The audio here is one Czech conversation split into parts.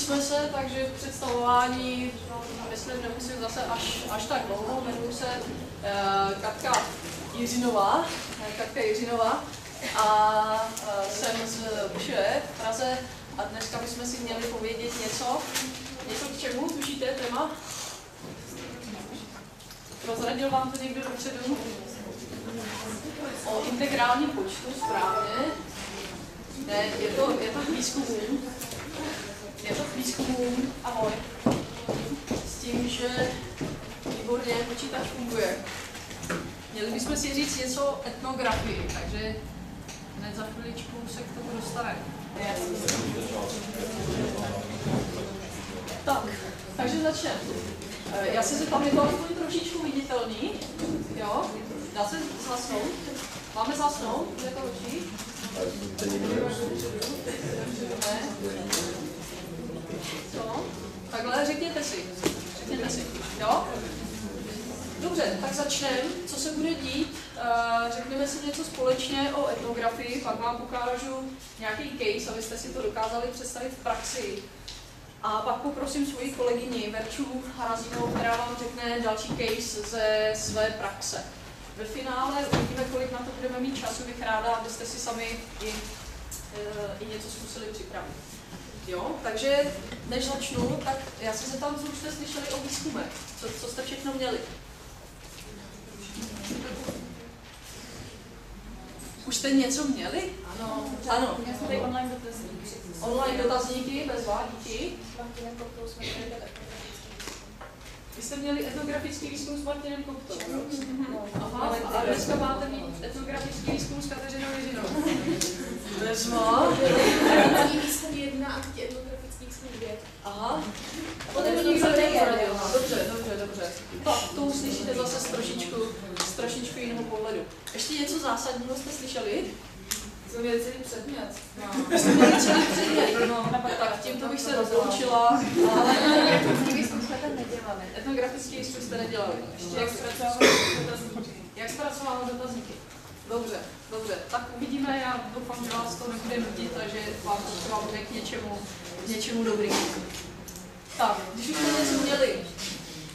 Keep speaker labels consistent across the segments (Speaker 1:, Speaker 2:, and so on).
Speaker 1: jsme se, takže představování, myslím, nemusím zase až, až tak dlouho, jmenuji se uh, Katka Jiřinová, Katka Jiřinová a uh, jsem z Buše v Praze a dneska bychom si měli povědět něco, něco k čemu, tušíte téma? Prozradil vám to někdo dopředu? O integrálním počtu, správně. Ne, je to, je to k výzkumům. Je to k výzkumům, ahoj. S tím, že výborně počítač funguje. Měli bychom si říct něco o etnografii, takže hned za chviličku se k tomu dostaneme. Tak, takže začneme. Eh, já se zeptám, je to aspoň trošičku viditelný? Jo? Dá se zhasnout? Máme zhasnout? Je to lepší? Ne? Co? Takhle řekněte si. Řekněte si. Jo? Dobře, tak začneme. Co se bude dít? Uh, řekneme si něco společně o etnografii, pak vám ukážu nějaký case, abyste si to dokázali představit v praxi. A pak poprosím svoji kolegyni Verču Harazinovou, která vám řekne další case ze své praxe. Ve finále uvidíme, kolik na to budeme mít času, bych ráda, abyste si sami i, e, i něco zkusili připravit. Jo, takže než začnu, tak já se zeptám, co už jste slyšeli o výzkume. Co, co jste všechno měli? Už jste něco měli?
Speaker 2: Ano.
Speaker 1: Ano.
Speaker 2: Já jsem tady online dotazníky.
Speaker 1: Online dotazníky, bez díky.
Speaker 2: Martinem Koptou jsme tady byli.
Speaker 1: Vy jste měli etnografický výzkum s Martinem Koptou.
Speaker 2: No.
Speaker 1: Aha, a dneska máte mít etnografický výzkum s Kateřinou Jiřinou. Bezma.
Speaker 2: Etnografický výzkum jedna a teď etnografický výzkum dvě.
Speaker 1: Aha.
Speaker 2: A
Speaker 1: To
Speaker 2: potom
Speaker 1: nikdo. Dobře, dobře, dobře. Tak to uslyšíte zase z trošičku, z trošičku jiného pohledu. Ještě něco zásadního jste slyšeli?
Speaker 2: Jsme měli celý předmět.
Speaker 1: Vy jste měli celý předmět. No, tak tímto bych se rozloučila. Ale
Speaker 2: Etnografický jsme tam nedělali.
Speaker 1: etnografický jste nedělali. Ještě
Speaker 2: Jak
Speaker 1: jak,
Speaker 2: zpracovávat dotazníky.
Speaker 1: jak zpracovávat dotazníky? Dobře, dobře. Tak uvidíme, já doufám, že vás to nebude nudit a že vám to třeba bude k něčemu, k něčemu dobrý. Tak, když už jsme něco měli,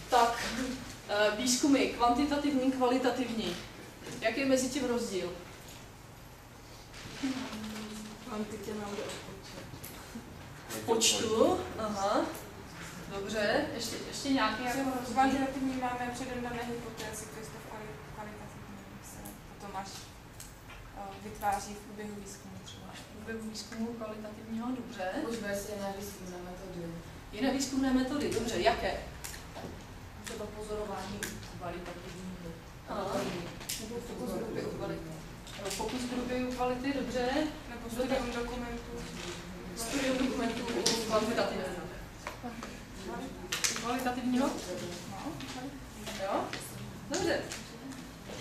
Speaker 1: tak eh, výzkumy kvantitativní, kvalitativní. Jaký je mezi tím rozdíl?
Speaker 2: Nám jde
Speaker 1: Počtu, aha. Dobře, ještě, ještě nějaký
Speaker 3: Jako kvantitativní máme předem dané hypotézy, to je to v kvali- kvalitativní se potom až eh, vytváří v průběhu výzkumu třeba.
Speaker 1: V průběhu výzkumu kvalitativního, dobře.
Speaker 2: Už bez jiné výzkumné metody.
Speaker 1: Jiné výzkumné metody, dobře, jaké?
Speaker 2: Třeba pozorování kvalitativního.
Speaker 1: Aha.
Speaker 2: Nebo fokus grupy kvality.
Speaker 1: Fokus průběhu kvality, dobře.
Speaker 3: Nebo studium dokumentů.
Speaker 1: Studium dokumentů kvantitativního. Kvalitativního? Jo? Dobře.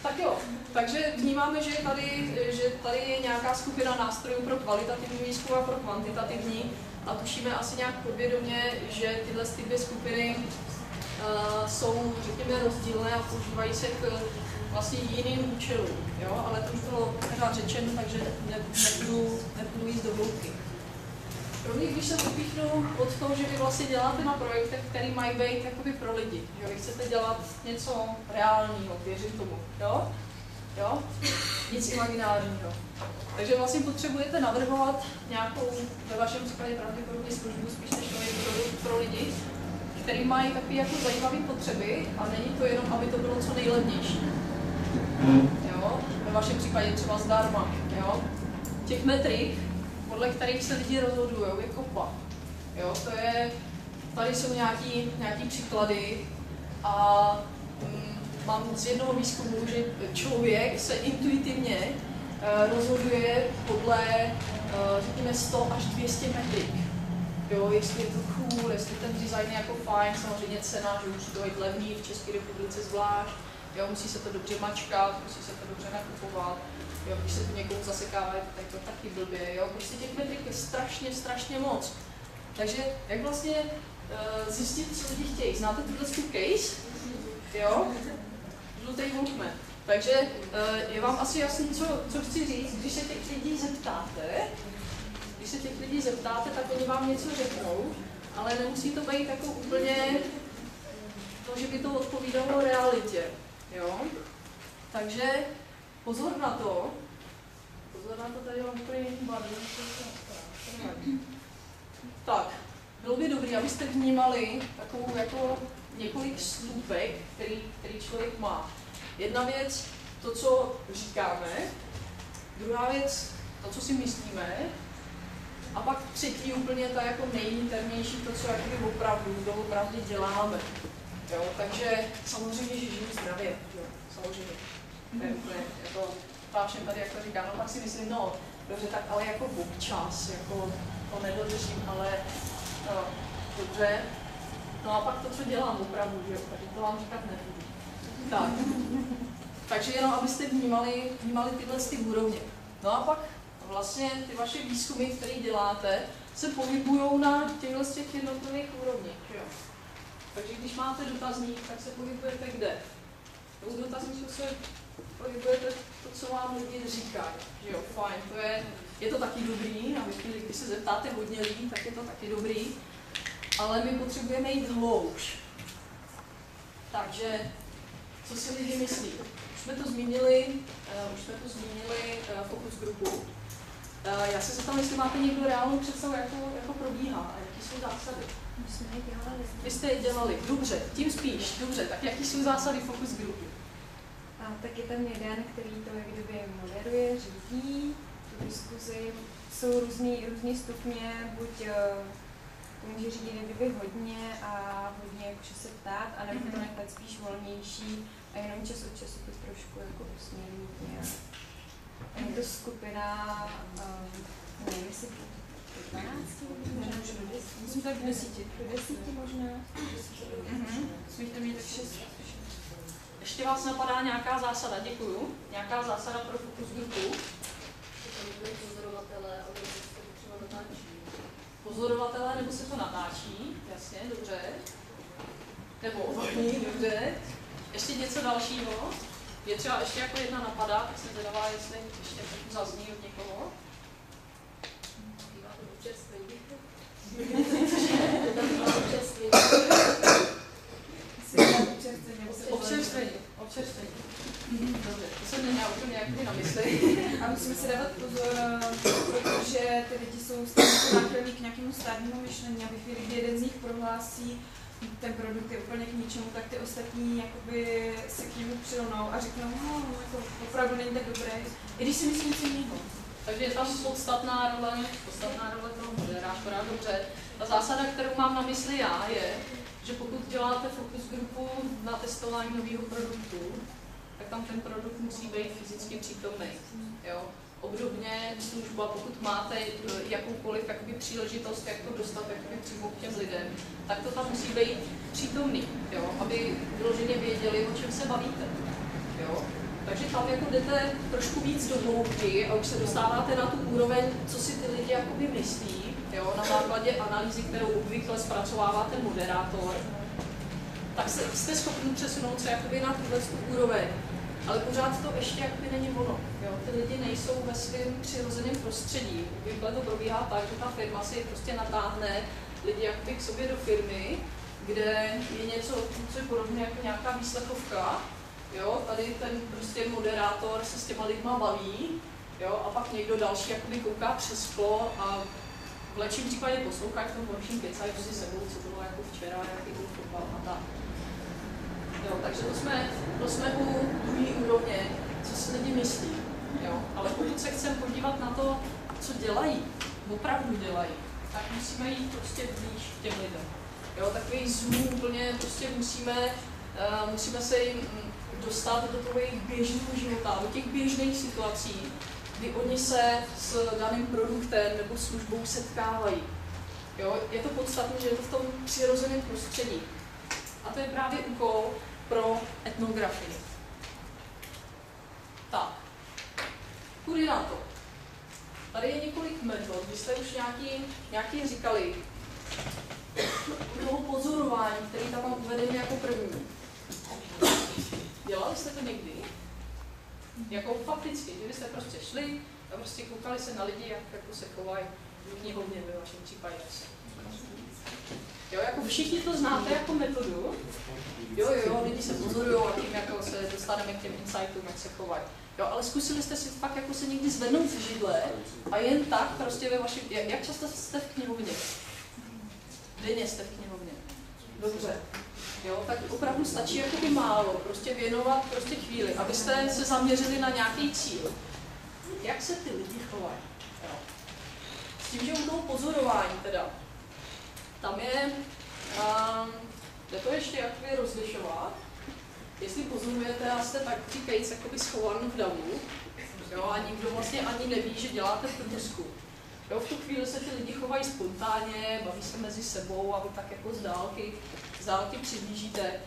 Speaker 1: Tak jo, takže vnímáme, že tady, že tady je nějaká skupina nástrojů pro kvalitativní výzkum a pro kvantitativní a tušíme asi nějak podvědomě, že tyhle ty dvě skupiny uh, jsou, řekněme, rozdílné a používají se k vlastně jiným účelům, jo? ale to už bylo pořád řečeno, takže ne, nebudu, nebudu jít do hloubky. Pro mě, když se odpíchnu od toho, že vy vlastně děláte na projektech, který mají být jakoby pro lidi, že vy chcete dělat něco reálního, věřím tomu, jo? Jo? Nic imaginárního. Takže vlastně potřebujete navrhovat nějakou, ve vašem případě pravděpodobně službu, spíš než produkt pro lidi, který mají takové jako zajímavé potřeby a není to jenom, aby to bylo co nejlevnější. Jo? Ve vašem případě třeba zdarma. Jo? Těch metrik, podle kterých se lidi rozhodují, je kopa. Jo? To je, tady jsou nějaký, nějaký příklady a mm, mám z jednoho výzkumu, že člověk se intuitivně eh, rozhoduje podle, eh, řekněme, 100 až 200 metrik. Jo, jestli je to cool, jestli ten design je jako fajn, samozřejmě cena, že musí to být levný, v České republice zvlášť, jo, musí se to dobře mačkat, musí se to dobře nakupovat, jo, když se to někomu zasekává, tak to taky blbě, jo, prostě těch metrik je strašně, strašně moc. Takže jak vlastně uh, zjistit, co lidi chtějí? Znáte tuhle tu case? Jo? Žlutý Walkman. Takže uh, je vám asi jasný, co, co chci říct, když se těch lidí zeptáte, když se těch lidí zeptáte, tak oni vám něco řeknou ale nemusí to být jako úplně to, že by to odpovídalo realitě. Jo? Takže pozor na to, pozor na to, tady mám úplně barvu. Tak, bylo by dobré, abyste vnímali takovou jako několik stupek, který, který člověk má. Jedna věc, to, co říkáme, druhá věc, to, co si myslíme, a pak třetí úplně ta jako nejinternější, to, co jakoby opravdu, opravdu děláme. Jo, takže samozřejmě, že žiju zdravě, jo, samozřejmě. To je úplně, jako, tady jako říká, no tak si myslím, no, dobře, tak ale jako občas, jako to nedodržím, ale no, dobře. No a pak to, co dělám opravdu, jo, takže to vám říkat nebudu. Tak. Takže jenom abyste vnímali, vnímali tyhle ty úrovně. No a pak vlastně ty vaše výzkumy, které děláte, se pohybují na těchto těch jednotlivých úrovních. Jo. Takže když máte dotazník, tak se pohybujete kde? U dotazníku se pohybujete to, co vám lidi říkají. Jo, fajn, to je, je to taky dobrý, a chvíli, když se zeptáte hodně lidí, tak je to taky dobrý, ale my potřebujeme jít hloubš. Takže, co si lidi myslí? Už jsme to zmínili, uh, už jsme to zmínili uh, fokus grupu. Uh, já se zeptám, jestli máte někdo reálnou představu, jak to jako probíhá a jaký jsou zásady. Vy jste je dělali, dobře, tím spíš, dobře, tak jaký jsou zásady fokus grupy?
Speaker 3: A tak je tam jeden, který to jak kdyby moderuje, řídí tu diskuzi. Jsou různý, různý stupně, buď uh, může řídit kdyby hodně a hodně jakože se ptát, anebo mm-hmm. to mhm. nechat spíš volnější a jenom čas od času to trošku jako usměrnit nějak. Je to skupina, um, nevím, jestli 12, možná už do 10. Myslím, tak do 10. Do 10 možná. Mhm. Smíte mít tak 6.
Speaker 1: Ještě vás napadá nějaká zásada, děkuju. Nějaká zásada pro fokus grupu? Pozorovatelé, nebo se to natáčí, jasně, dobře. Nebo obojí, dobře. Ještě něco dalšího? Je třeba ještě jako jedna napadá, tak jsem zvědavá, jestli ještě zazní od někoho. Občerstvení. Občerstvení. Dobře, to jsem neměla úplně jak na mysli.
Speaker 3: A musíme si dávat pozor, protože ty lidi jsou stále náchylní k nějakému stárnímu myšlení a ve chvíli, kdy jeden z nich prohlásí, ten produkt je úplně k ničemu, tak ty ostatní jakoby se k němu přilonou a řeknou, no, jako opravdu není tak dobré, i když si myslím něco jiného.
Speaker 1: Takže je tam podstatná role, podstatná role toho moderátora, dobře. Ta zásada, kterou mám na mysli já, je, že pokud děláte fokus grupu na testování nového produktu, tak tam ten produkt musí být fyzicky přítomný. Jo? Obdobně služba, pokud máte eh, jakoukoliv jakoby, příležitost, jak to dostat jakoby, přímo k těm lidem, tak to tam musí být přítomný, jo? aby vyloženě věděli, o čem se bavíte. Jo? Takže tam jako jdete trošku víc do hloubky a už se dostáváte na tu úroveň, co si ty lidi jakoby myslí, jo, na základě analýzy, kterou obvykle zpracovává ten moderátor, tak se, jste schopni přesunout se jakoby na tuhle úroveň. Ale pořád to ještě jakoby není ono. Jo. Ty lidi nejsou ve svém přirozeném prostředí. Obvykle to probíhá tak, že ta firma si prostě natáhne lidi jakoby k sobě do firmy, kde je něco, co je podobné jako nějaká výslechovka, Jo, tady ten prostě moderátor se s těma lidma baví, jo, a pak někdo další jakoby kouká přes sklo a v lepším případě poslouchá, v tom horším kecají si sebou, co bylo jako včera, jaký byl fotbal a tak. Jo, takže to jsme, to jsme u druhé úrovně, co si lidi myslí. Jo. Ale pokud se chceme podívat na to, co dělají, opravdu dělají, tak musíme jít prostě blíž těm lidem. Jo, takový zoom úplně prostě musíme, uh, musíme se jim dostat do toho jejich běžného života, do těch běžných situací, kdy oni se s daným produktem nebo službou setkávají. Jo? Je to podstatné, že je to v tom přirozeném prostředí. A to je právě úkol pro etnografii. Tak, kudy na to? Tady je několik metod, vy jste už nějaký, nějaký říkali. Toho pozorování, který tam mám uvedený jako první. Dělali jste to někdy? Jako fakticky, že byste prostě šli a prostě koukali se na lidi, jak jako se chovají v knihovně ve vašem případě. Jo, jako všichni to znáte jako metodu. Jo, jo, lidi se pozorují a tím jako se dostaneme k těm insightům, jak se chovají. Jo, ale zkusili jste si fakt jako se někdy zvednout z židle a jen tak prostě ve vaší... Jak často jste v knihovně? Denně jste v knihovně. Dobře. Jo, tak opravdu stačí jakoby málo, prostě věnovat prostě chvíli, abyste se zaměřili na nějaký cíl. Jak se ty lidi chovají? Jo. S tím, že u toho pozorování teda, tam je, um, jde to ještě jakoby rozlišovat, jestli pozorujete a jste tak říkajíc jakoby schovaný v davu, jo, a nikdo vlastně ani neví, že děláte průzku. Jo, v tu chvíli se ty lidi chovají spontánně, baví se mezi sebou a vy tak jako z dálky, z dálky přiblížíte.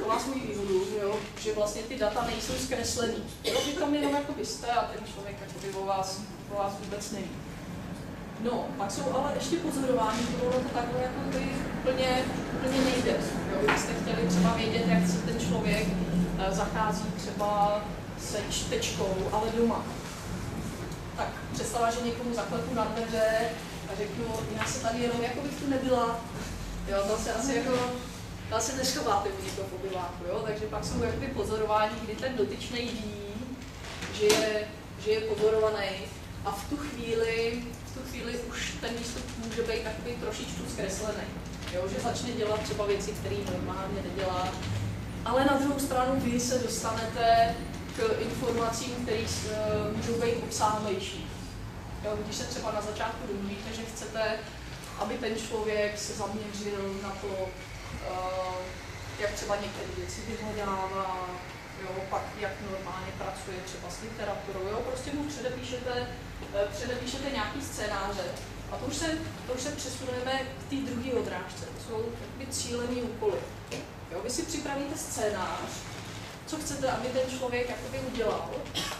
Speaker 1: To má svůj výhodu, že, jo, že vlastně ty data nejsou zkreslený. Jo, vy tam jenom jako jste a ten člověk jako o vás, o vás vůbec neví. No, pak jsou ale ještě pozorování, které to takhle jako by úplně, úplně nejde. Jo, kdybyste chtěli třeba vědět, jak si ten člověk eh, zachází třeba se čtečkou, ale doma. Tak představa, že někomu zaklepu na dveře a řeknu, já se tady jenom jako bych tu nebyla. Jo, to se asi jako, to se neschováte u někoho v obyváku, jo? takže pak jsou jakoby pozorování, kdy ten dotyčný ví, že je, že je pozorovaný a v tu chvíli chvíli už ten výstup může být takový trošičku zkreslený. Jo, že začne dělat třeba věci, které normálně nedělá. Ale na druhou stranu vy se dostanete k informacím, které uh, můžou být obsáhlejší. Jo, když se třeba na začátku domluvíte, že chcete, aby ten člověk se zaměřil na to, uh, jak třeba některé věci vyhledává, jo, pak jak normálně pracuje třeba s literaturou, jo, prostě mu předepíšete Eh, předepíšete nějaký scénáře a to už se, to už se přesuneme k té druhé odrážce. To jsou jakoby cílené úkoly. Jo, vy si připravíte scénář, co chcete, aby ten člověk jakoby udělal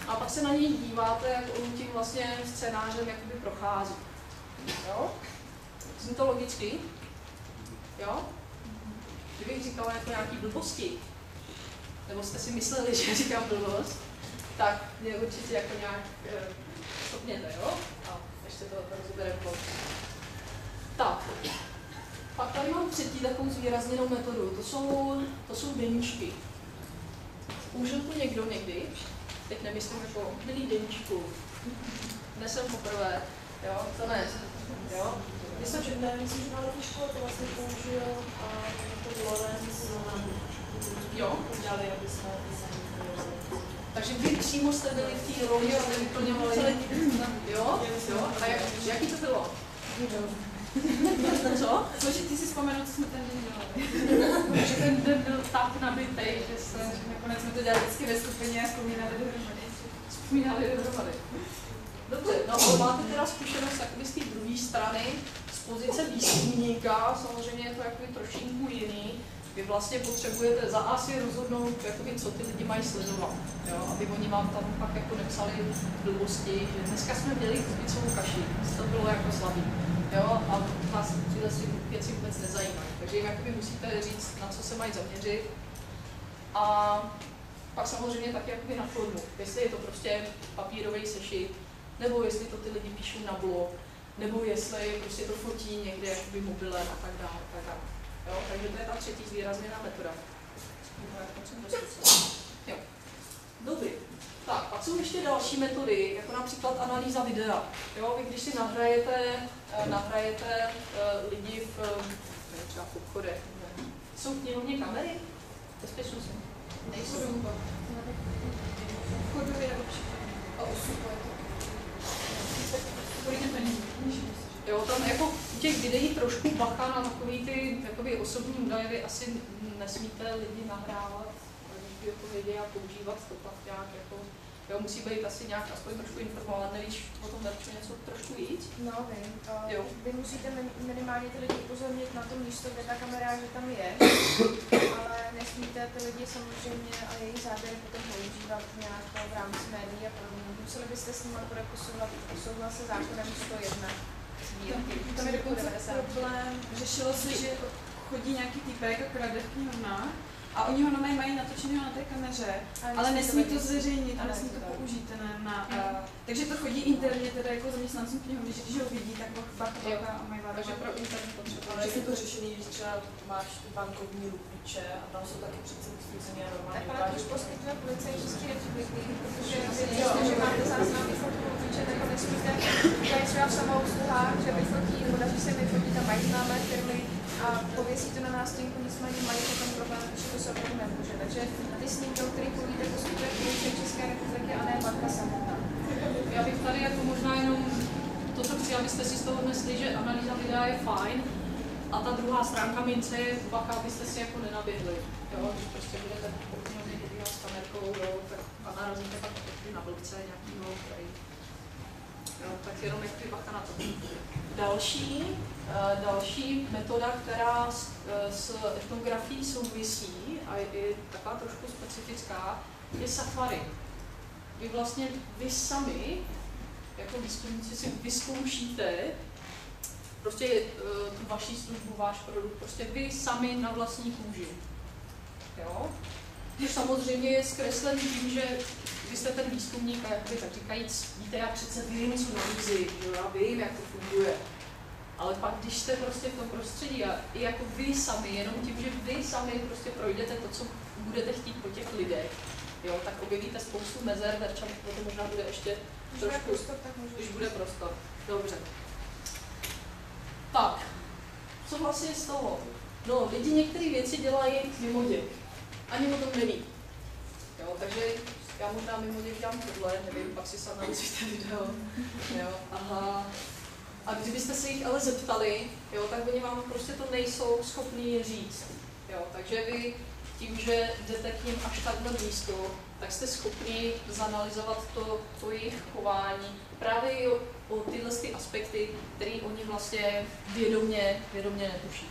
Speaker 1: a pak se na něj díváte, jak on tím vlastně scénářem jakoby prochází. Jo? Zní to logicky? Jo? Kdybych říkala jako nějaký blbosti, nebo jste si mysleli, že říkám blbost, tak je určitě jako nějak eh, stopněte, jo? A ještě to rozebereme Tak, pak tady mám třetí takovou zvýrazněnou metodu, to jsou, to jsou deníčky. Užil to někdo někdy? Teď nemyslím jako milý deníčku. Dnes jsem poprvé, jo, to ne, jo.
Speaker 2: Myslím, že ne, myslím, že na škole to vlastně použil a to Lorenz na
Speaker 1: Jo.
Speaker 2: Udělali, aby jsme
Speaker 1: takže vy přímo jste byli v té roli a vyplňovali. Jo? Jo? A jak, jaký to bylo? Co?
Speaker 3: Cože ty si vzpomenout, co jsme ten den dělali.
Speaker 1: že ten den byl tak nabitý, že se
Speaker 3: nakonec jsme to dělali vždycky ve skupině a vzpomínali dohromady.
Speaker 1: Vzpomínali dohromady. Dobře, no ale máte teda zkušenost jakoby z té druhé strany, z pozice výzkumníka, samozřejmě je to jakoby trošinku jiný, vy vlastně potřebujete za A si rozhodnout, jakoby, co ty lidi mají sledovat, jo? aby oni vám tam pak jako nepsali blbosti, že dneska jsme měli picovou kaši, to bylo jako slabý, jo? a vás tyhle věci vůbec nezajímají. Takže jim jakoby musíte říct, na co se mají zaměřit. A pak samozřejmě taky jakoby na formu, jestli je to prostě papírový sešit, nebo jestli to ty lidi píšou na blog, nebo jestli prostě to fotí někde jakoby mobilem a tak dále. Tak dále. Jo? Takže to je ta třetí zvýrazněná metoda. Jo. Dobrý. Tak, a jsou ještě další metody, jako například analýza videa. Jo, vy když si nahrajete, eh, nahrajete uh, lidi v, ne, třeba v obchodech, jsou knihovně kamery? Bezpečnost. Nejsou.
Speaker 2: Vchodově určitě. A super.
Speaker 1: Jo, tam jako u těch videí trošku bacha na takový ty jakoby osobní údaje, vy asi nesmíte lidi nahrávat, jako videa používat to pak nějak jako, jo, musí být asi nějak aspoň trošku informovat, nevíš o tom Verču něco trošku víc?
Speaker 3: No, vím. Uh, jo. Vy musíte minimálně ty lidi upozornit na to místo, kde ta kamera, že tam je, ale nesmíte ty lidi samozřejmě a jejich záběry potom používat nějak v rámci médií a podobně. Museli byste s nimi podepisovat souhlas se zákonem 101 tam je dokonce problém, řešilo se, že chodí nějaký týpek a krade v knihovnách a
Speaker 4: a oni ho nové mají natočeného na té kameře, ale, ale nesmí to zveřejnit a nesmí to použít na, na uh, takže to chodí interně teda jako zaměstnancům knihovny, když, když ho vidí, tak bach, bacha a mají
Speaker 1: Takže pro internet potřeba.
Speaker 2: Ale je to řešený, když třeba máš ty bankovní rupiče a tam jsou taky přece usvíceně a normálně.
Speaker 3: Tak ale to už poskytuje policie České republiky, protože jestli, že máte záznamy fotku rupiče, tak ho nesmíte, to je třeba v samoobsluhách, že vyfotí, nebo daří se vyfotí, tam mají známé firmy, a pověsí to na nástěnku, nicméně mají potom problém, že to se opravdu nemůže. Takže ty snímky, o kterých mluvíte, poskytuje policie České republiky a ne banka samotná.
Speaker 1: Já bych tady jako možná jenom to, co chci, abyste si z toho mysleli, že analýza videa je fajn, a ta druhá stránka mince je pak, abyste si jako nenaběhli. Jo? Když prostě budete hodně podívat s kamerkou, jo, tak a narazíte pak na blbce nějakýho, který tak jenom jak bacha na to. Další, uh, další metoda, která s, uh, s etnografií souvisí a je, taková trošku specifická, je safari. Vy vlastně vy sami, jako výzkumníci, si vyzkoušíte prostě uh, tu vaší službu, váš produkt, prostě vy sami na vlastní kůži. Jo? Což samozřejmě je zkreslený tím, že vy jste ten výzkumník a jakoby tak říkajíc, víte, já přece vím, co nabízí, že já vím, jak to funguje. Ale pak, když jste prostě v tom prostředí a i jako vy sami, jenom tím, že vy sami prostě projdete to, co budete chtít po těch lidech, jo, tak objevíte spoustu mezer, Verča to možná bude ještě
Speaker 3: když
Speaker 1: trošku,
Speaker 3: bude prostor, tak můžu.
Speaker 1: když bude prostor. Dobře. Tak, co vlastně z toho? No, lidi některé věci dělají mimo děk. Ani o tom neví. Jo, takže já možná mimo něj dělám tohle, nevím, pak si sami nalezíte video. Jo, aha. A kdybyste se jich ale zeptali, jo, tak oni vám prostě to nejsou schopní říct. Jo, takže vy tím, že jdete k ním až takhle blízko, tak jste schopni zanalizovat to, to jejich chování právě o, o tyhle ty aspekty, které oni vlastně vědomě, vědomě netuší.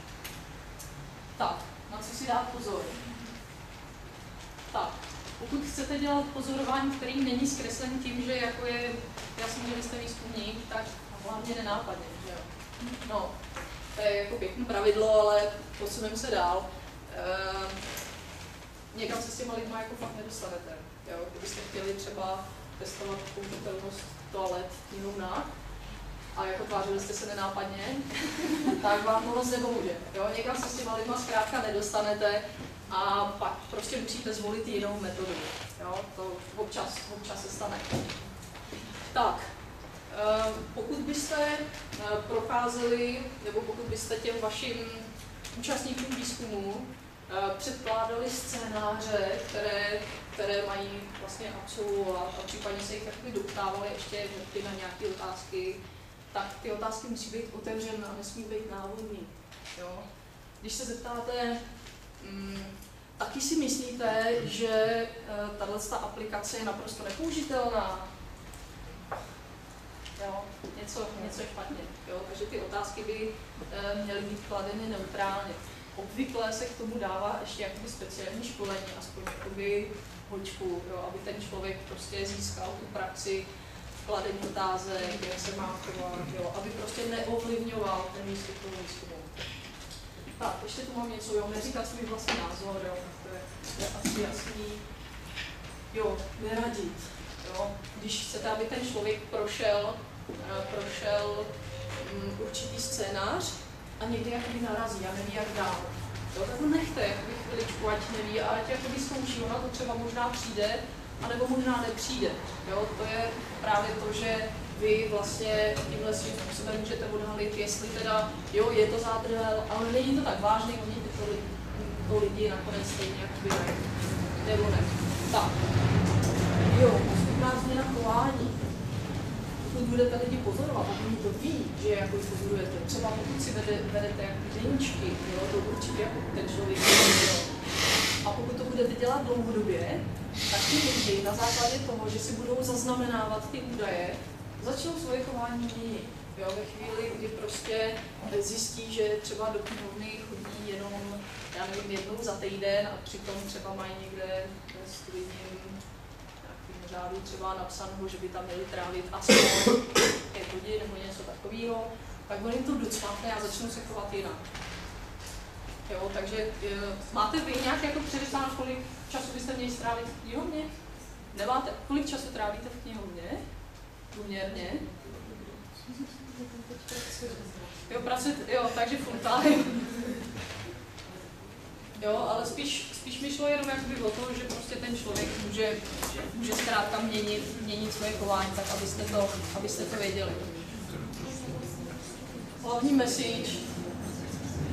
Speaker 1: Tak, na co si dát pozor? Tak, pokud chcete dělat pozorování, který není zkreslen tím, že jako je jasný, že jste výzkumník, tak hlavně nenápadně, že jo. No, to je jako pěkné pravidlo, ale posuneme se dál. Ehm, někam se s těma lidma jako fakt nedostanete. Jo? Kdybyste chtěli třeba testovat použitelnost toalet jenom na a jako tvářili jste se nenápadně, tak vám to moc nepomůže. Jo? Někam se s těma lidma zkrátka nedostanete, a pak prostě musíte zvolit jinou metodu. Jo? To občas, občas se stane. Tak, eh, pokud byste eh, procházeli, nebo pokud byste těm vašim účastníkům výzkumu eh, předkládali scénáře, které, které mají vlastně absolvovat a případně se jich taky doptávali ještě na nějaké otázky, tak ty otázky musí být otevřené a nesmí být návodní. Jo? Když se zeptáte, Mm, taky si myslíte, že eh, tahle aplikace je naprosto nepoužitelná? Jo, něco, něco špatně. Jo? Takže ty otázky by eh, měly být kladeny neutrálně. Obvykle se k tomu dává ještě jakoby speciální školení, aspoň jakoby hoďku, jo? aby ten člověk prostě získal tu praxi kladení otázek, jak se má chovat, jo? aby prostě neovlivňoval ten výstup toho výzkumu. Tak, ještě tu mám něco, jo, neříkat svůj vlastní názor, jo, to je, to je asi jasný. Jo, neradit, jo. Když chcete, aby ten člověk prošel, uh, prošel um, určitý scénář a někdy jakoby narazí a neví, jak dál. Jo, tak ho nechte jakoby chviličku, ať neví a ať jakoby zkouší, ona to třeba možná přijde, anebo možná nepřijde. Jo, to je právě to, že vy vlastně tímhle svým způsobem můžete odhalit, jestli teda, jo, je to zádrhel, ale není to tak vážný, oni to, to lidi nakonec stejně jak vydají. Nebo ne. Tak. Jo, postupná změna chování. Pokud budete lidi pozorovat, oni to ví, že jako pozorujete, třeba pokud si vede, vedete jako deníčky, jo, to určitě jako ten člověk jo. A pokud to budete dělat dlouhodobě, tak ti lidi na základě toho, že si budou zaznamenávat ty údaje, začnou svoje chování měnit. Jo, ve chvíli, kdy prostě zjistí, že třeba do knihovny chodí jenom, já nevím, jednou za týden a přitom třeba mají někde ve studijním nějakým řádu třeba napsanou, že by tam měli trávit aspoň pět hodin nebo něco takového, tak oni to docvakne a začnou se chovat jinak. Jo, takže eh, máte vy nějak jako předesáno, kolik času byste měli strávit v knihovně? Nemáte? Kolik času trávíte v knihovně? Průměrně? Jo, pracujete, jo, takže full time. Jo, ale spíš, spíš mi šlo jenom jakoby o to, že prostě ten člověk může, může zkrátka měnit, měnit svoje chování, tak abyste to, abyste to věděli. Hlavní message,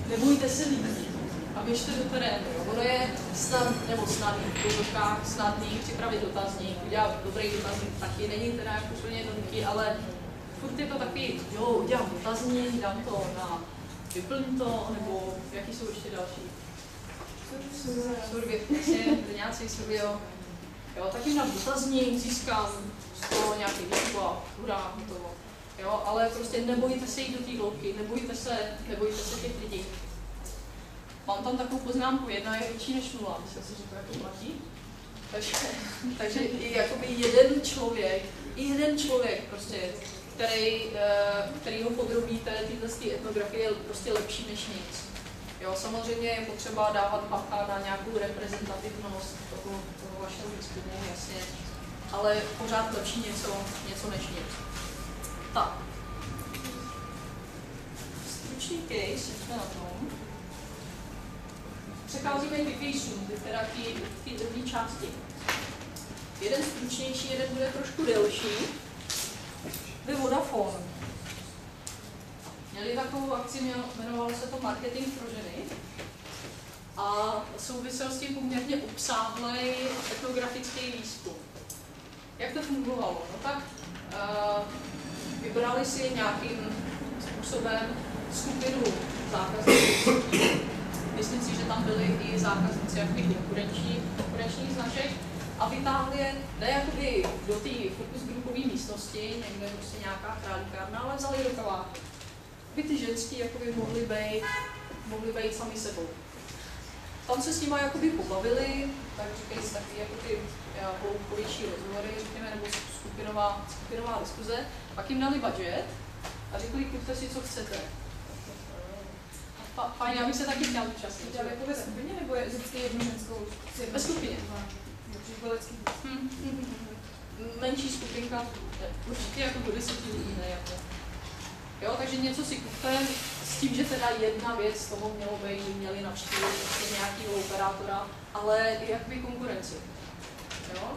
Speaker 1: nebojte se lidí a běžte do terénu. Jo. Ono je snad, nebo snadný, v dotazkách snadný připravit dotazník, udělat dobrý dotazník taky není teda jako úplně jednoduchý, ale furt je to takový, jo, udělám dotazník, dám to na vyplň to, nebo jaký jsou ještě další? Survě, přesně, brňáci, survio. Jo, taky na dotazník získám z toho nějaký výzvu a hurá, hotovo. Jo, ale prostě nebojte se jít do té hloubky, nebojte se, nebojte se těch lidí. Mám tam takovou poznámku, jedna je větší než nula, myslím si, že to jako platí. Takže, takže i jakoby jeden člověk, i jeden člověk prostě, který, eh, který ho podrobíte této etnografie, je prostě lepší než nic. Jo, samozřejmě je potřeba dávat bacha na nějakou reprezentativnost toho, toho vašeho výzkumu, jasně, ale pořád lepší něco, něco než nic. Tak. Stručný case, jsme na tom. Přecházíme k výpisům, teda k té druhé části. Jeden stručnější, jeden bude trošku delší. Vy Vodafone. Měli takovou akci, jmenovalo se to Marketing pro ženy. A souvisel s tím poměrně obsáhlý etnografický výzkum. Jak to fungovalo? No tak uh, vybrali si nějakým způsobem skupinu zákazníků. Myslím si, že tam byli i zákazníci jakoby konkurenční, konkurenčních značek a vytáhli je ne jakoby do té fokus grupové místnosti, někde prostě nějaká králíkárna, ale vzali do kaváky. Aby ty ženský jakoby mohly být, mohly být sami sebou. Tam se s nimi jakoby pobavili, tak říkají se taky jako ty hloubkovější rozhovory, řekněme, nebo skupinová, skupinová diskuze. Pak jim dali budget a řekli, kupte si, co chcete. Fajn, já bych se taky chtěla zúčastnit.
Speaker 4: Dělali jako ve skupině, nebo je vždycky jednu ženskou?
Speaker 1: Ve skupině. Hmm. Menší skupinka, určitě jako do deseti lidí, ne jako. Jo, takže něco si kupte s tím, že teda jedna věc z toho mělo být, měli navštívit prostě nějakého operátora, ale jak by konkurenci. Jo?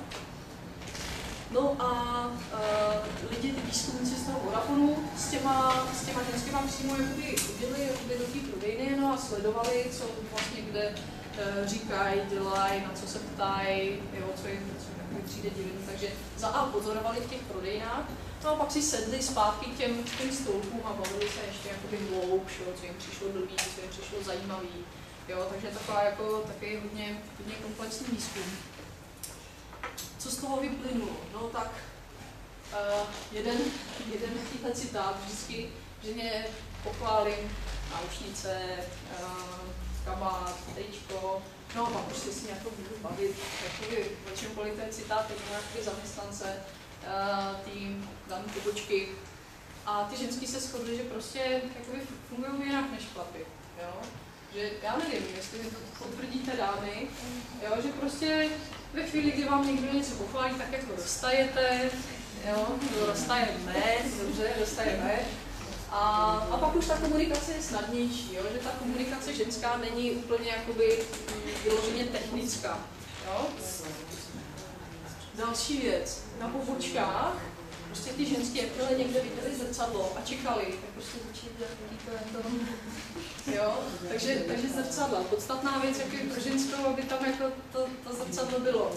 Speaker 1: No a uh, lidi, ty výzkumníci z toho Vodafonu s těma, s těma ženskýma přímo jakoby chodili jakoby do té prodejny no a sledovali, co vlastně kde uh, říkají, dělají, na co se ptají, jo, co jim, co jim přijde divný. Takže za A pozorovali v těch prodejnách, no a pak si sedli zpátky k těm, těm stolkům a bavili se ještě jakoby hloubš, jo, co jim přišlo blbý, co jim přišlo zajímavý. Jo, takže taková jako takový hodně, hodně komplexní výzkum co z toho vyplynulo? No tak uh, jeden, jeden týhle citát vždycky, že mě pochválím náušnice, uh, kabát, tričko, no a už si nějakou budu bavit, jakoby o čemkoliv ten citát, teď nějaký zaměstnance uh, tým dané pobočky. A ty ženský se shodly, že prostě jakoby fungují jinak než chlapy. Jo? Že já nevím, jestli mi to potvrdíte dámy, jo? že prostě ve chvíli, kdy vám někdo něco pochválí, tak jako dostajete, jo, dostajeme, dobře, dostajeme. A, a pak už ta komunikace je snadnější, jo, že ta komunikace ženská není úplně jakoby vyloženě technická. Jo. Další věc, na pobočkách prostě ty ženské, jakmile někde viděli zrcadlo a čekali, tak prostě dělat to, to, Jo, takže, takže zrcadla. Podstatná věc, jak je pro ženskou, aby tam jako to, to zrcadlo bylo.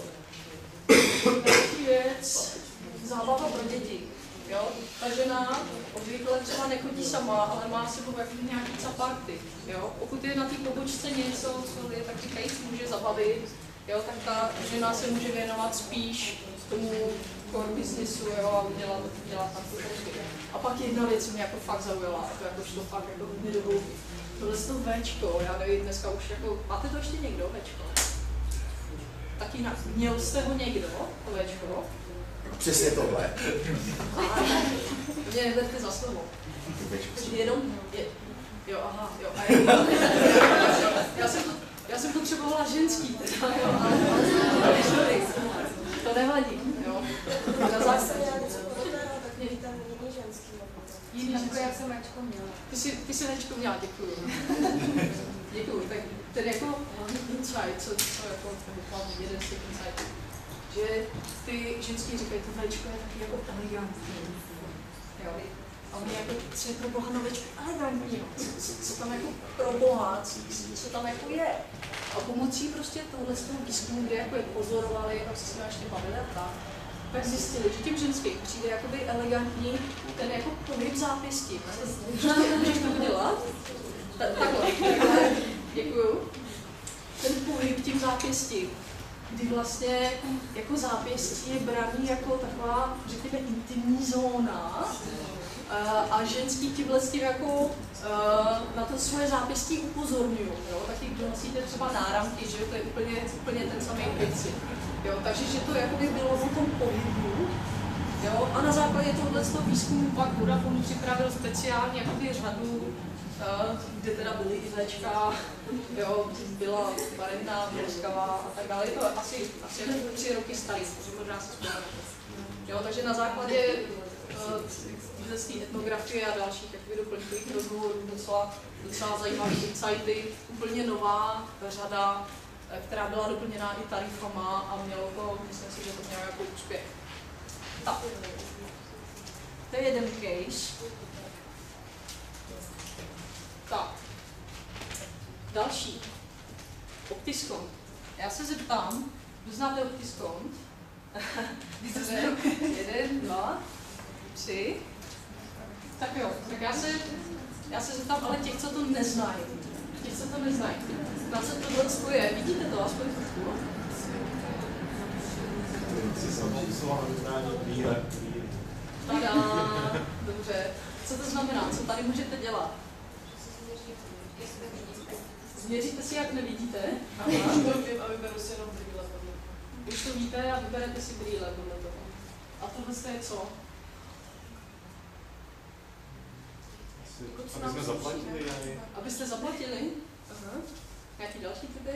Speaker 1: Další věc, zábava pro děti. Jo? Ta žena obvykle třeba nechodí sama, ale má sebou jako nějaký caparty. Jo? Pokud je na té pobočce něco, co je taky říkajíc může zabavit, jo? tak ta žena se může věnovat spíš tomu core businessu jo? a udělat, udělat tam tu A pak jedna věc mě jako fakt zaujala, to jako šlo fakt jako hodně do Tohle to Včko, já nevím, dneska už jako, máte to ještě někdo, Včko? Taky jinak, měl jste ho někdo, to Včko?
Speaker 5: Přesně tohle.
Speaker 1: Mě neberte za slovo. Jenom, je, jo, aha, jo. A potřebovala ženský, teda, jo, ale, to nevadí, jo. Na
Speaker 2: já ten jiný ženský
Speaker 3: já jsem Ačko měla.
Speaker 1: Ty jsi, ty jsi nečku měla, děkuju. děkuju, tak ten jako hlavní insight, co, co jako hlavní jeden z těch insightů, že ty ženský říkají, to večko je taky jako elegantní. Jo. A oni jako, co je pro boha na večku elegantního, co, co, co, tam jako pro boha, co, co tam jako je. A pomocí prostě tohle z toho výzkumu, kde jako je pozorovali a se nimi ještě bavili a tak, tak zjistili, že těm ženským přijde jakoby elegantní ten jako pohyb zápěstí. Můžeš to, udělat? Ta- Takhle. Děkuju. Ten pohyb tím zápěstím, kdy vlastně jako zápěstí je braný jako taková, řekněme, intimní zóna, a, a ženský tímhle s tím jako eh, na to svoje zápěstí upozorňují, jo, taky kdo nosíte třeba náramky, že to je úplně, úplně ten samý princip, jo, takže že to jakoby bylo o tom pohybu, jo, a na základě tohohle z toho výzkumu pak Vodafone připravil speciálně jakoby řadu, eh, kde teda byly i Včka, jo, byla barevná, bleskavá a tak dále, je to asi, asi jako tři roky starý, možná si vzpomenete. Jo, takže na základě uh, té etnografie a dalších jakoby doplňkových rozhovorů docela, docela zajímavé insighty, úplně nová řada, eh, která byla doplněná i tarifama a mělo to, myslím si, že to mělo jako úspěch. Tak, to je jeden case. Tak, další. Optiskont. Já se zeptám, kdo znáte? Dobře, jeden, dva, tři. Tak jo, tak já se, já se zeptám ale těch, co to neznají. Těch, co to neznají. Na co tohle spoje? Vidíte to aspoň trošku? Tada, dobře. Co to znamená? Co tady můžete dělat? Změříte si, jak nevidíte?
Speaker 2: To a vyberu si jenom brýle
Speaker 1: Už to víte a vyberete si brýle podle toho. A tohle je co?
Speaker 6: Aby jsme zaplatili, já
Speaker 1: Abyste zaplatili? Aha. Nějaký další typy?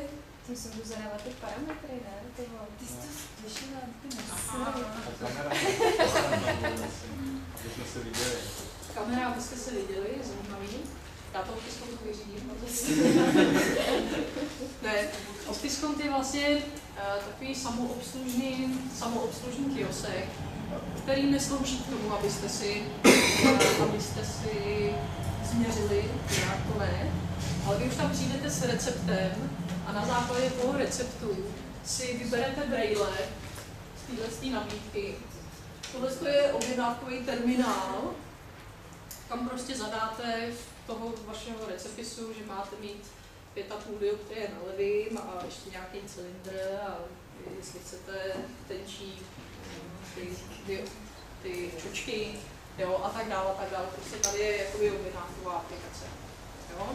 Speaker 3: Tím se budu zadávat ty parametry, ne? Ty vole. Ty jsi to slyšela, ty
Speaker 6: aby jsme se viděli.
Speaker 1: Kamera, abyste se viděli, je zajímavý. Já to optiskont vyřídím. ne, optiskont je vlastně uh, takový samoobslužný, samoobslužný kiosek, který neslouží k tomu, abyste si, uh, abyste si změřili, nějak to ne, ale vy už tam přijdete s receptem a na základě toho receptu si vyberete braille z téhle nabídky. Tohle je objednávkový terminál, kam prostě zadáte toho vašeho recepisu, že máte mít 5,5 dioptrie na levým a ještě nějaký cylindr a jestli chcete tenčí ty, ty, ty čočky, jo, a tak dále, a tak dále. Prostě tady je jakoby objednávková aplikace. Jo.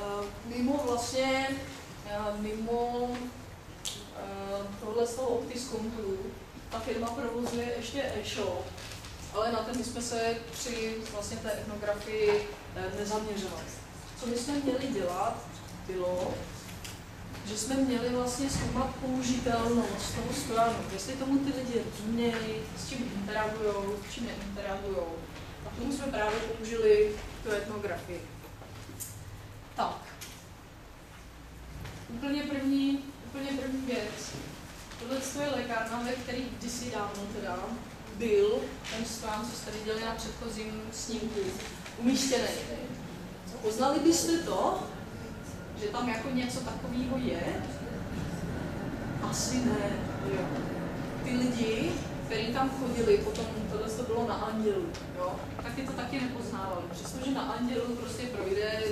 Speaker 1: Uh, mimo vlastně, uh, mimo uh, tohle z toho OptiScontu, ta firma provozuje ještě e-shop, ale na ten jsme se při vlastně té etnografii eh, nezaměřovali. Co my jsme měli dělat, bylo, že jsme měli vlastně zkoumat použitelnost toho stojanu, jestli tomu ty lidi rozumějí, s čím interagují, s čím neinteragují. A k tomu jsme právě použili tu etnografii. Tak. Úplně první, úplně první věc. Tohle je lékárna, ve který kdysi dávno teda byl ten stán, co jste viděli na předchozím snímku, umístěný. Poznali byste to, že tam jako něco takového je? Asi ne. Jo. Ty lidi, kteří tam chodili, potom tohle to bylo na Andělu, jo, taky to taky nepoznávali. Přestože na Andělu prostě projde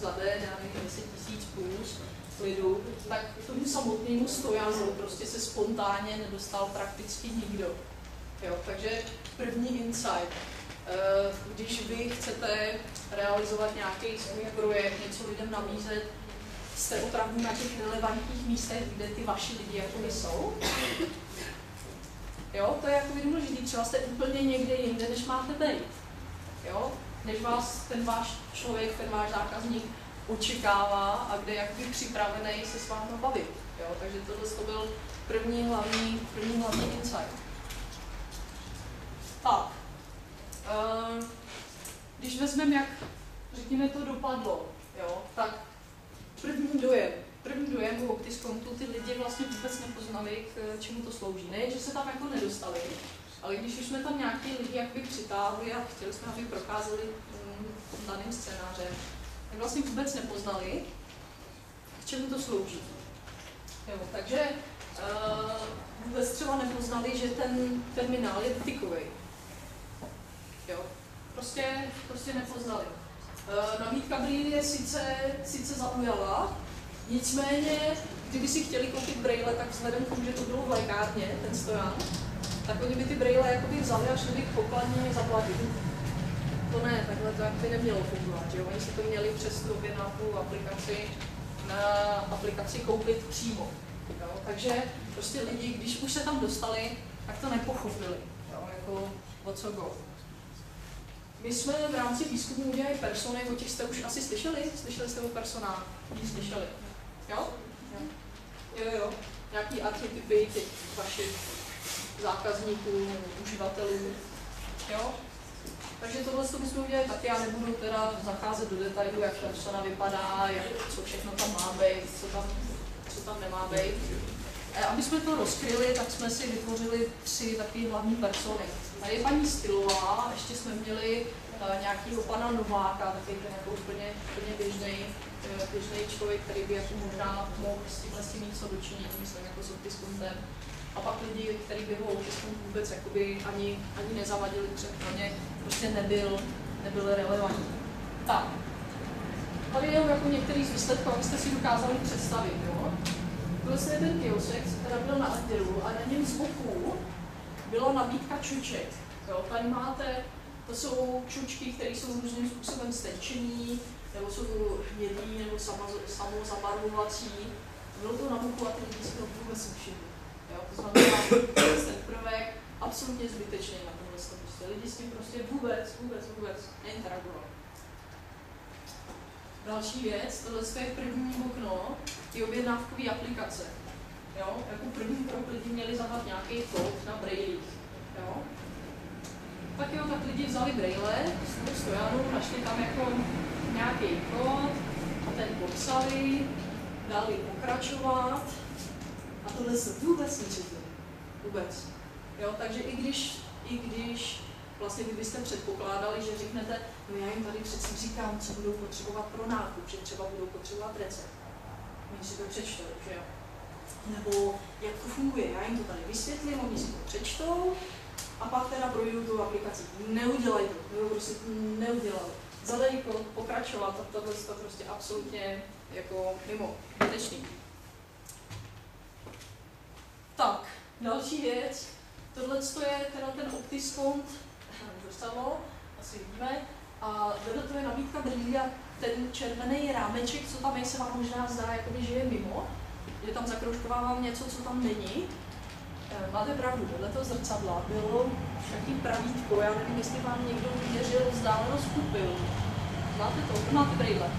Speaker 1: za den, já nevím, 10 tisíc plus lidu, tak k tomu samotnému stojazu prostě se spontánně nedostal prakticky nikdo. Jo, takže první insight. Eh, Když vy chcete realizovat nějaký svůj projekt, něco lidem nabízet, jste opravdu na těch relevantních místech, kde ty vaši lidi jako jsou. Jo, to je jako důležité. Třeba jste úplně někde jinde, než máte být. Jo, než vás ten váš člověk, ten váš zákazník očekává a kde je jakoby připravený se s vámi bavit. Jo? Takže tohle to byl první hlavní, první hlavní insight. Tak, uh, když vezmeme, jak řekněme to dopadlo, jo, tak první dojem, první dojem u Optiskontu ty lidi vlastně vůbec nepoznali, k čemu to slouží. Ne, že se tam jako nedostali, ale když už jsme tam nějaký lidi jakoby přitáhli a chtěli jsme, aby procházeli mm, daným scénářem, tak vlastně vůbec nepoznali, k čemu to slouží. Jo, takže uh, vůbec třeba nepoznali, že ten terminál je dotykový. Jo, prostě, prostě nepoznali. Uh, nabídka Braille je sice, sice zaujala, nicméně, kdyby si chtěli koupit Braille, tak vzhledem k tomu, že to bylo v lékárně, ten stojan, tak oni by ty Braille jakoby vzali a šli k pokladně zaplatit. To ne, takhle to by nemělo fungovat, že? Oni si to měli přes tu objednávku aplikaci na aplikaci koupit přímo. Jo? Takže prostě lidi, když už se tam dostali, tak to nepochopili, jo? jako o co go. My jsme v rámci výzkumu udělali persony, o těch jste už asi slyšeli? Slyšeli jste o personách? Slyšeli? Jo? Jo, jo. Nějaký archetypy těch vašich zákazníků, uživatelů. Jo? Takže tohle to bychom udělali taky, já nebudu teda zacházet do detailu, jak persona vypadá, jak, co všechno tam má být, co tam, co tam nemá být. A aby jsme to rozkryli, tak jsme si vytvořili tři takové hlavní persony. Tady je paní Stylová, ještě jsme měli uh, nějakýho pana Nováka, takový ten jako úplně, úplně běžný, uh, běžný člověk, který by jako možná mohl s tímhle s tím mít co dočinit, myslím, jako s optiskuntem. A pak lidi, kteří by ho optiskum vůbec jakoby ani, ani nezavadili, protože pro ně prostě nebyl, nebyl relevantní. Tak, tady je jako některý z výsledků, abyste si dokázali představit. Jo? Byl se ten kiosek, který byl na Etheru a na něm z boku byla nabídka čuček. Jo? Tady máte, to jsou čučky, které jsou různým způsobem stenčený, nebo jsou hnědý, nebo samozabarvovací. Bylo to na boku a ty lidi si to vůbec nevšimli. To znamená, ten prvek absolutně zbytečný na tomhle prostě. Lidi s tím prostě vůbec, vůbec, vůbec neinteragovali. Další věc, tohle je první okno, ty objednávkové aplikace. Jo? Jako první krok lidi měli zadat nějaký kód na braille. Jo? Tak jo, tak lidi vzali braille z toho stojanu, našli tam jako nějaký kód a ten popsali, dali pokračovat a tohle se vůbec nečetli. Vůbec. Jo? Takže i když, i když vlastně vy byste předpokládali, že řeknete, no já jim tady přeci říkám, co budou potřebovat pro nákup, že třeba budou potřebovat recept. Oni si to přečtou, že jo? Nebo jak to funguje, já jim to tady vysvětlím, oni si to přečtou a pak teda projdou tu aplikaci. Neudělají to, nebo prostě neudělali. Zadají pokračovat a tohle to prostě absolutně jako mimo, zbytečný. Tak, další věc. Tohle je teda ten OptiScont dostalo, asi vidíme. A vedle to je nabídka brýlí a ten červený rámeček, co tam je, se vám možná zdá, jakoby, že je mimo. Je tam zakroužkovávám něco, co tam není. E, máte pravdu, vedle toho zrcadla bylo taký pravítko, já nevím, jestli vám někdo měřil vzdálenost pupil. Máte to? Máte brýle.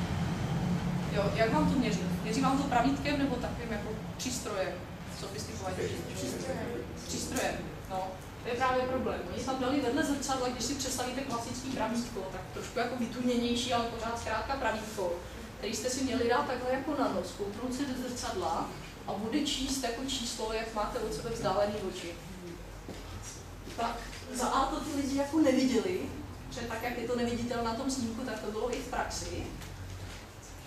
Speaker 1: Jo, jak vám to měří? Měří vám to pravítkem nebo takovým jako přístrojem? Co byste považovali? Přístrojem. Přístrojem, no. To je právě problém. Oni tam dali vedle zrcadla, když si představíte klasický pravítko, tak trošku jako vytuněnější, ale pořád zkrátka pravítko, který jste si měli dát takhle jako na nos, kouknout si do zrcadla a bude číst jako číslo, jak máte od sebe vzdálený oči. Tak za A to ty lidi jako neviděli, že tak, jak je to neviditelné na tom snímku, tak to bylo i v praxi.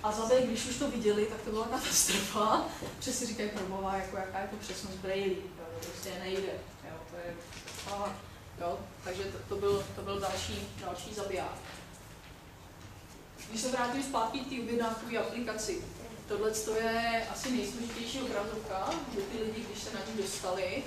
Speaker 1: A za B, když už to viděli, tak to byla katastrofa, že si říkají promová, jako jaká je to přesnost braille, to prostě nejde. Jo, to je a, jo, takže to, to, byl, to byl další, další zabiják. Když se vrátím zpátky k té objednávkové aplikaci, tohle je asi nejsložitější obrazovka, že ty lidi, když se na ní dostali,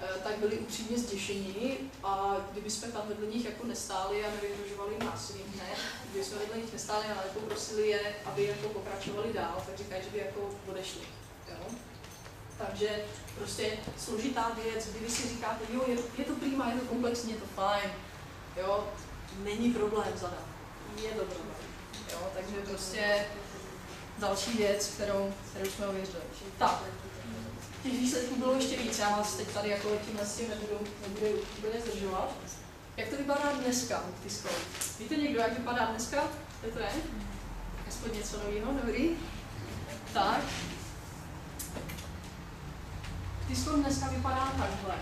Speaker 1: eh, tak byli upřímně zděšení a kdyby jsme tam vedle nich jako nestáli a nevyhrožovali násilí, ne, kdyby jsme vedle nich nestáli a nepoprosili je, aby jako pokračovali dál, tak říkají, že by jako odešli. Jo? Takže prostě složitá věc, kdy vy si říkáte, jo, je, je to prima, je to komplexní, je to fajn, jo, není problém zadat. Je to problém. Jo, takže prostě další věc, kterou, kterou jsme ověřili. Tak, těch výsledků bylo ještě víc, já vás teď tady jako tímhle s tím nebudu, nebudu úplně zdržovat. Jak to vypadá dneska Tiskou? Víte někdo, jak vypadá dneska? Je to je? Aspoň něco nového, dobrý? Tak. Tiskou dneska vypadá takhle.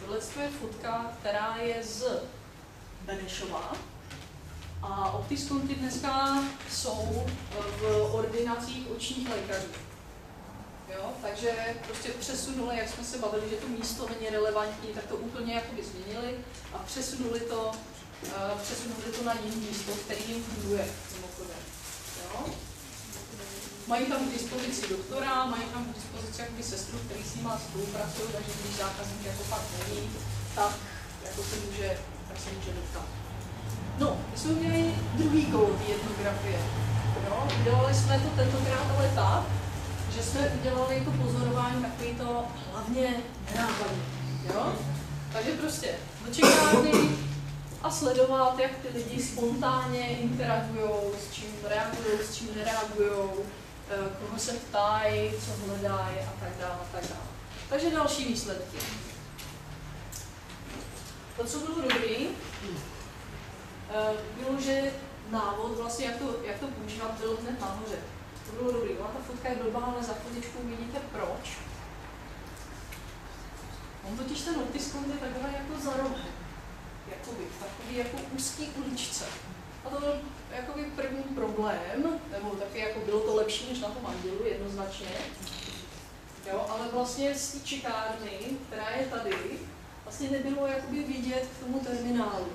Speaker 1: Tohle je fotka, která je z Benešova. A optiskonty dneska jsou v ordinacích očních lékařů. Jo? Takže prostě přesunuli, jak jsme se bavili, že to místo není relevantní, tak to úplně jakoby změnili a přesunuli to, uh, přesunuli to na jiné místo, který jim funguje. Mají tam k dispozici doktora, mají tam k dispozici jakoby sestru, který s nima spolupracují, takže když zákazník jako fakt neví, tak jako se může, tak se může doptat. No, jsme měli druhý kolo té etnografie. Jo? Udělali jsme to tentokrát ale tak, že jsme udělali to pozorování takový to hlavně nenápadně. Jo? Takže prostě do a sledovat, jak ty lidi spontánně interagují, s čím reagují, s čím nereagují, koho se ptají, co hledají a tak dále, a tak dále. Takže další výsledky. To, co bylo dobrý, bylo, že návod, vlastně jak to, jak to používat, byl hned nahoře. To bylo dobrý. Ona ta fotka je blbá, ale za chviličku uvidíte proč. On totiž ten otiskont je takhle jako za rohem. Jakoby, takový jako úzký uličce. A to byl jakoby první problém, nebo taky jako bylo to lepší než na tom andělu, jednoznačně. Jo, ale vlastně z té čekárny, která je tady, vlastně nebylo jakoby vidět k tomu terminálu.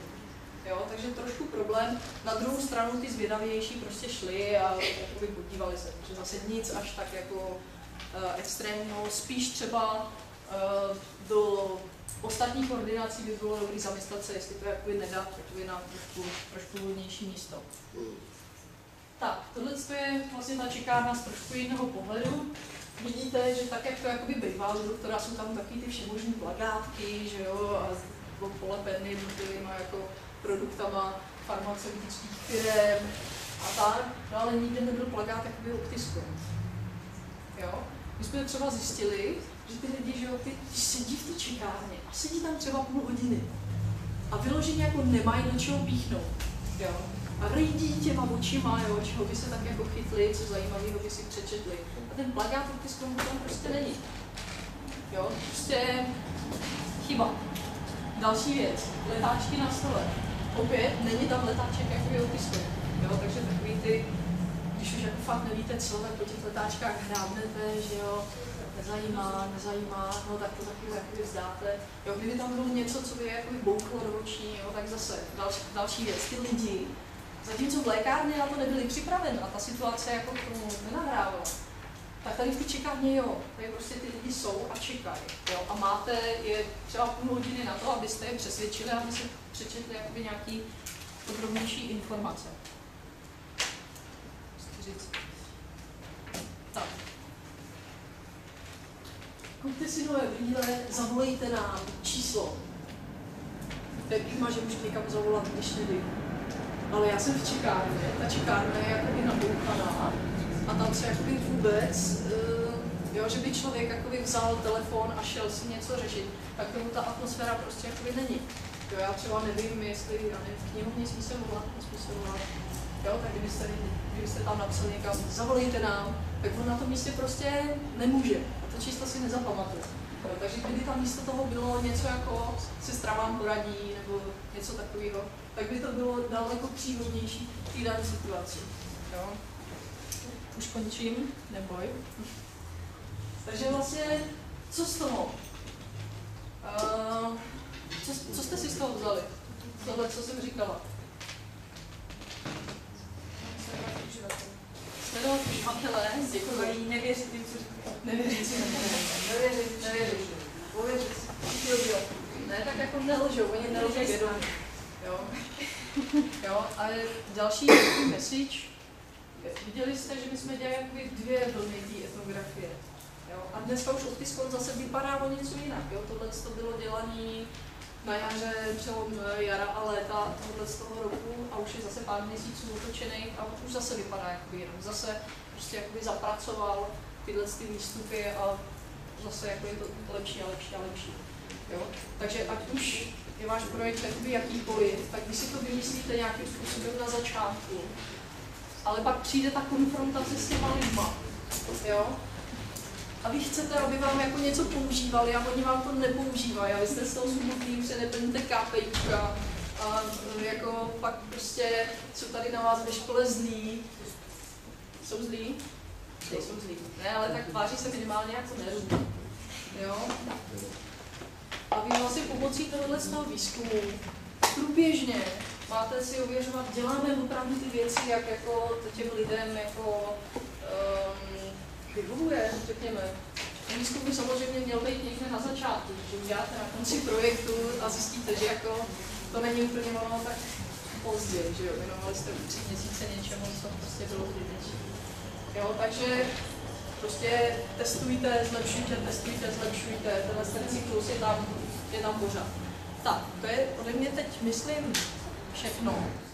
Speaker 1: Jo, takže trošku problém. Na druhou stranu ty zvědavější prostě šli a jakoby podívali se, že zase nic až tak jako uh, extrémního, spíš třeba uh, do ostatních ordinací by bylo dobré zamyslet se, jestli to jakoby nedat jakoby na trošku, trošku volnější místo. Tak, tohle je vlastně ta čekárna z trošku jiného pohledu. Vidíte, že tak, jak to jakoby bývá, u doktora jsou tam taky ty všemožní plagátky, že jo, a polepeny jednotlivýma jako produktama farmaceutických firm a tak, no ale nikde nebyl plagát jakoby optisku. Jo? My jsme třeba zjistili, že ty lidi, že jo, ty, ty sedí v té čekárně a sedí tam třeba půl hodiny a vyloženě jako nemají do čeho píchnout. Jo? A rejdí těma očima, jo, čeho by se tak jako chytli, co zajímavého by si přečetli. A ten plagát optisku tam prostě není. Jo, prostě chyba. Další věc, letáčky na stole opět není tam letáček jako je otisku. Jo, takže takový ty, když už jako fakt nevíte co, tak po těch letáčkách hrábnete, že jo, nezajímá, nezajímá, no tak to taky taky vzdáte. Jo, kdyby tam bylo něco, co by jako bouchlo do očí, jo, tak zase další, další věc, ty lidi, zatímco v lékárně na to nebyli připraveni a ta situace jako k tomu nenahrávala, tak tady v té čekárně jo, tady prostě ty lidi jsou a čekají. Jo, a máte je třeba půl hodiny na to, abyste je přesvědčili, aby se přečetli jakoby nějaký podrobnější informace. 40. Tak. Kupte si nové brýle, zavolejte nám číslo. Pepíma, že můžu někam zavolat, když nevím. Ale já jsem v čekárně, ta čekárna je jakoby nabouchaná a tam se jakoby vůbec, uh, jo, že by člověk jakoby vzal telefon a šel si něco řešit, tak tomu ta atmosféra prostě jakoby není. Jo, já třeba nevím, jestli, já nevím, v knihovně jsme se volat, jsme se volat, jo, tak kdybyste, kdybyste tam napsali někam, zavolejte nám, tak on na tom místě prostě nemůže. A to číslo si nezapamatuje. Jo, takže kdyby tam místo toho bylo něco jako sestra vám poradí nebo něco takového, tak by to bylo daleko příhodnější v té dané situaci. Jo. Už končím, neboj. Takže vlastně, co z toho? Uh, co, co jste si z toho vzali? Tohle, co jsem říkala. Sledovat uživatelé, děkuji.
Speaker 4: Nevěřit jim, co říkají.
Speaker 1: Nevěřit nevěřit. Nevěřit. Pověřit si. Ne, tak jako nelžou, oni nelžou vědomě. Jo. jo, ale další message. Viděli jste, že my jsme dělali jakoby dvě vlny té etnografie. Jo? A dneska už otiskon zase vypadá o něco jinak. Jo? Tohle to bylo dělané na jaře, přelom jara a léta tohle z toho roku a už je zase pár měsíců otočený a už zase vypadá jakoby jinak. Zase prostě jakoby zapracoval tyhle ty výstupy a zase jako je to lepší a lepší a lepší. Jo? Takže ať už je váš projekt jakoby jakýkoliv, tak vy si to vymyslíte nějakým způsobem na začátku, ale pak přijde ta konfrontace s těma lidma. Jo? A vy chcete, aby vám jako něco používali a oni vám to nepoužívají a vy jste z toho smutný, protože neplníte KPIčka a jako pak prostě jsou tady na vás ve škole zlí. Jsou zlí? Nejsou zlí. Ne, ale tak tváří se minimálně jako nerozumí. Jo? A vy vlastně pomocí tohohle z toho výzkumu průběžně máte si ověřovat, děláme opravdu ty věci, jak jako těm lidem jako um, vyhovuje, řekněme. Výzkum by samozřejmě měl být někde na začátku, že uděláte na konci projektu a zjistíte, že jako to není úplně ono tak pozdě, že jo, věnovali jste tři měsíce něčemu, co prostě bylo zbytečné. Jo, takže prostě testujte, zlepšujte, testujte, zlepšujte, tenhle ten cyklus je tam, je tam pořád. Tak, to je ode mě teď, myslím, všechno.